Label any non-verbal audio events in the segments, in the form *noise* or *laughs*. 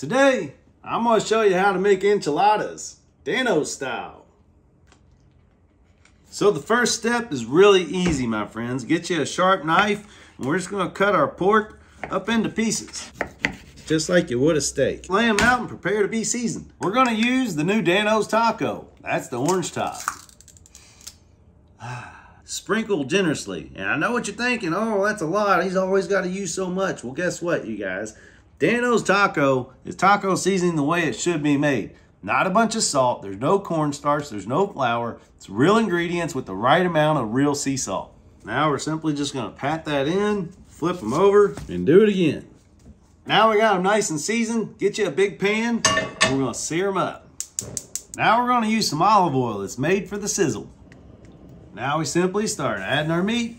Today, I'm gonna show you how to make enchiladas, Dan-O style. So the first step is really easy, my friends. Get you a sharp knife, and we're just gonna cut our pork up into pieces. Just like you would a steak. Lay them out and prepare to be seasoned. We're gonna use the new Dan-O's Taco. That's the orange top. *sighs* Sprinkle generously. And I know what you're thinking, oh, that's a lot. He's always got to use so much. Well, guess what, you guys? Dan-O's Taco is taco seasoning the way it should be made. Not a bunch of salt. There's no cornstarch. There's no flour. It's real ingredients with the right amount of real sea salt. Now we're simply just going to pat that in, flip them over, and do it again. Now we got them nice and seasoned. Get you a big pan. We're going to sear them up. Now we're going to use some olive oil. It's made for the sizzle. Now we simply start adding our meat.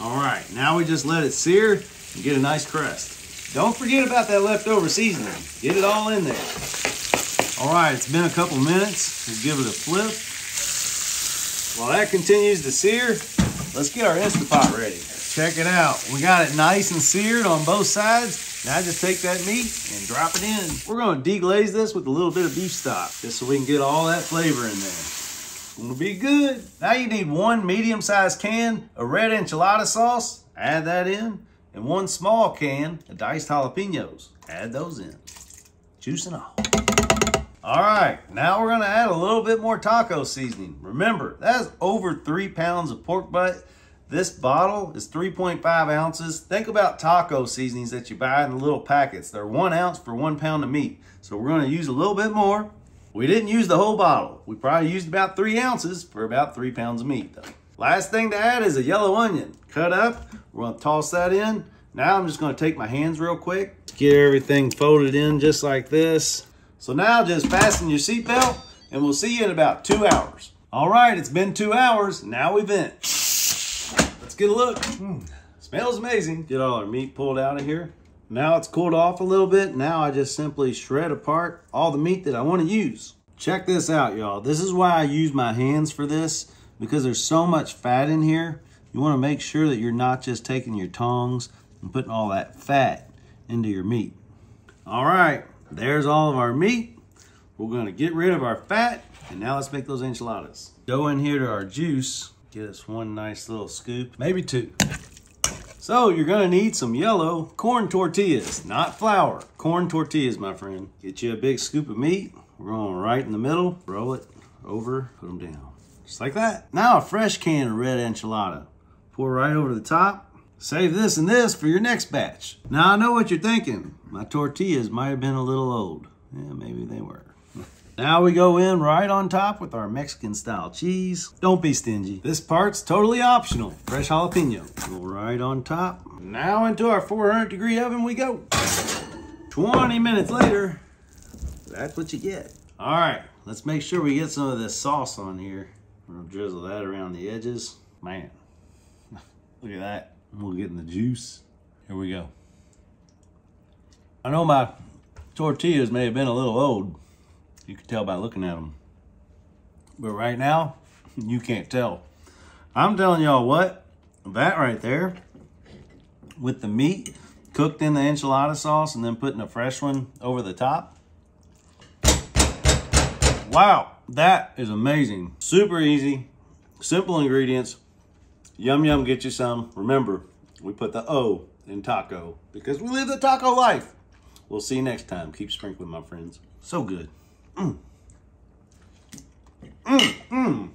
All right, now we just let it sear and get a nice crust. Don't forget about that leftover seasoning. Get it all in there. All right, it's been a couple minutes. Let's give it a flip. While that continues to sear, let's get our Instapot ready. Check it out. We got it nice and seared on both sides. Now just take that meat and drop it in. We're gonna deglaze this with a little bit of beef stock, just so we can get all that flavor in there gonna be good. Now you need one medium-sized can of red enchilada sauce. Add that in. And one small can of diced jalapenos. Add those in. Juice and all. All right, now we're gonna add a little bit more taco seasoning. Remember, that's over three pounds of pork butt. This bottle is 3.5 ounces. Think about taco seasonings that you buy in the little packets. They're one ounce for one pound of meat. So we're gonna use a little bit more. We didn't use the whole bottle. We probably used about three ounces for about three pounds of meat though. Last thing to add is a yellow onion. Cut up, we're gonna toss that in. Now I'm just gonna take my hands real quick, get everything folded in just like this. So now just fasten your seatbelt and we'll see you in about two hours. All right, it's been two hours, now we vent. Let's get a look. Mm, smells amazing. Get all our meat pulled out of here. Now it's cooled off a little bit. Now I just simply shred apart all the meat that I want to use. Check this out, y'all. This is why I use my hands for this because there's so much fat in here. You want to make sure that you're not just taking your tongs and putting all that fat into your meat. All right, there's all of our meat. We're going to get rid of our fat and now let's make those enchiladas. Go in here to our juice. Get us one nice little scoop, maybe two. So you're gonna need some yellow corn tortillas, not flour. Corn tortillas, my friend. Get you a big scoop of meat. We're going right in the middle. Roll it over, put them down. Just like that. Now a fresh can of red enchilada. Pour right over the top. Save this and this for your next batch. Now I know what you're thinking. My tortillas might have been a little old. Yeah, maybe they were. *laughs* Now we go in right on top with our Mexican style cheese. Don't be stingy. This part's totally optional. Fresh jalapeno. Go right on top. Now into our 400 degree oven we go. 20 minutes later, that's what you get. All right, let's make sure we get some of this sauce on here. We gonna drizzle that around the edges. Man, *laughs* look at that. We're getting the juice. Here we go. I know my tortillas may have been a little old, you can tell by looking at them. But right now, *laughs* you can't tell. I'm telling y'all what, that right there, with the meat cooked in the enchilada sauce and then putting a fresh one over the top. Wow, that is amazing. Super easy, simple ingredients. Yum Yum, get you some. Remember, we put the O in taco because we live the taco life. We'll see you next time. Keep sprinkling, my friends. So good. Mm. Mm, mm.